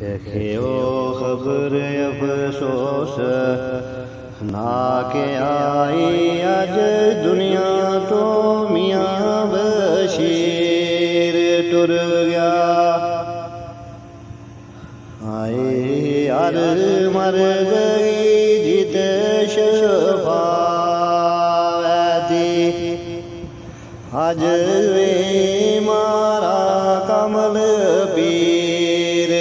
देखियो खबर अफसोस, ना के आई अज दुनिया तो मियाँ बशीर टुर गया। आए अर मर गई जितेश अज वे मारा कमल पी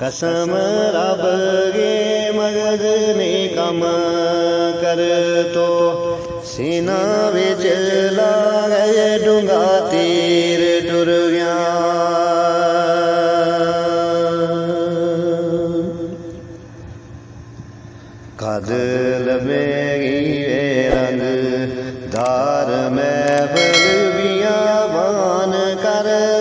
කසම රබගේ මගදනේකම කරතෝ. සිනාවෙචලාගය ඩුගාතීර ටුරුග්‍යා කදලබැගීවේරඳ ධාරමැවලවියාවාන කරත.